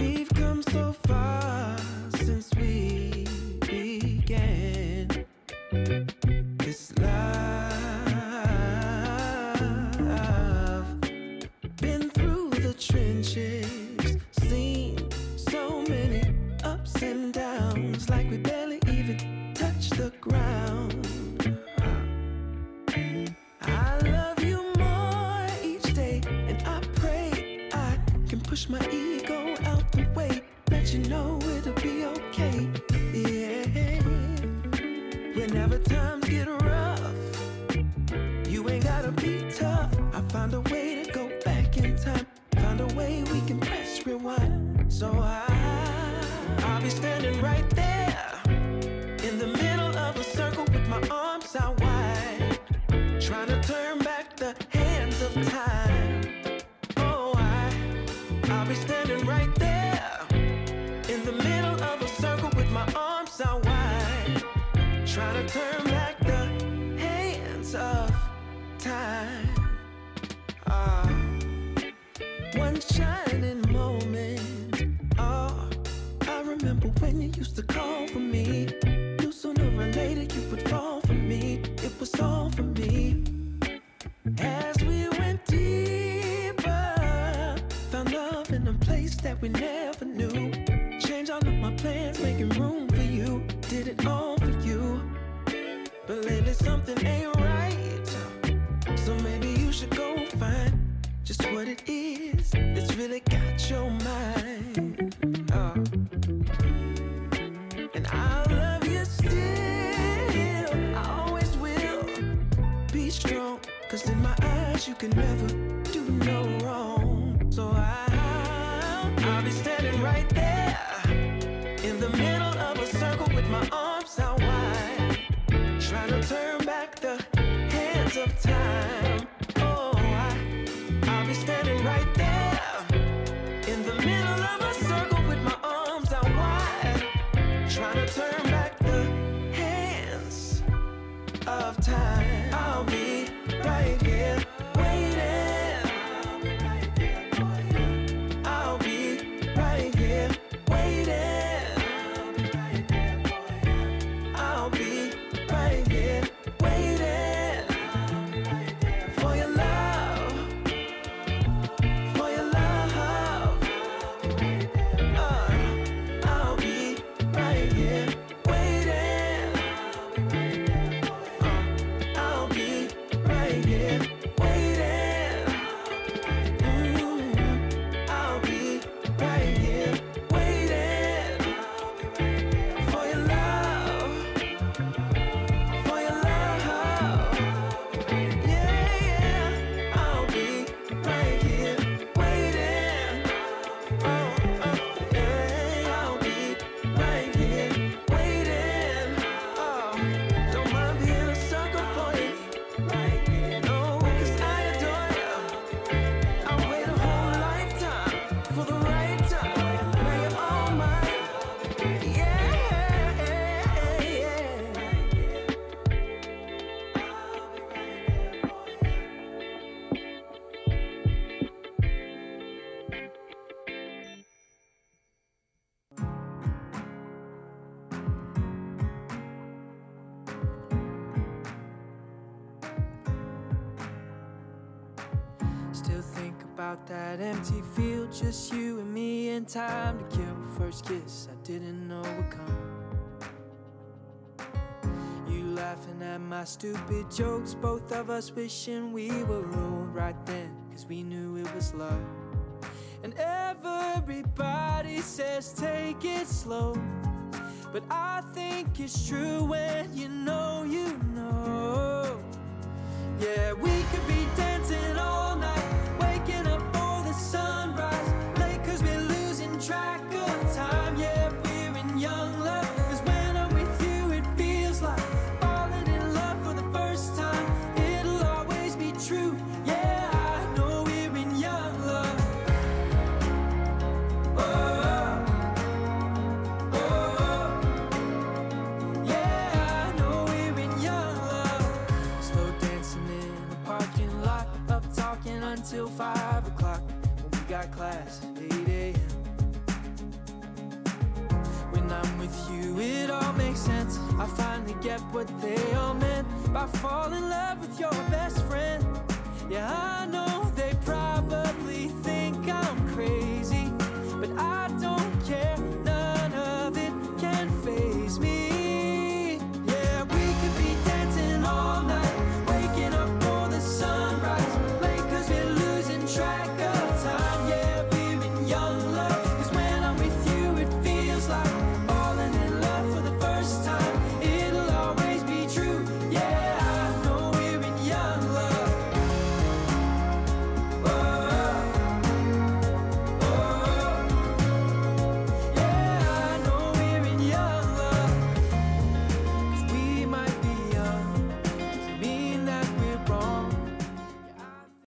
We've come so far since we began this life. Been through the trenches, seen so many ups and downs, like we barely even touched the ground. I love you more each day, and I pray I can push my. so high. I'll be standing right there. we never knew. Change all of my plans, making room for you. Did it all for you. But lately something ain't right. So maybe you should go find just what it is that's really got your mind. Oh. And I'll love you still. I always will. Be strong, cause in my eyes you can never do no I'll be standing right there in the middle of a circle with my arms out wide, trying to turn back the hands of time. Oh, I'll be standing right there in the middle of a circle with my arms out wide, trying to turn back the hands of time. I'll be right here. Still think about that empty field, just you and me and time to kill. First kiss I didn't know would come. You laughing at my stupid jokes, both of us wishing we were old right then, cause we knew it was love. And everybody says take it slow, but I think it's true when you know you know. Got class at 8 a.m. When I'm with you, it all makes sense. I finally get what they all meant by falling in love with your best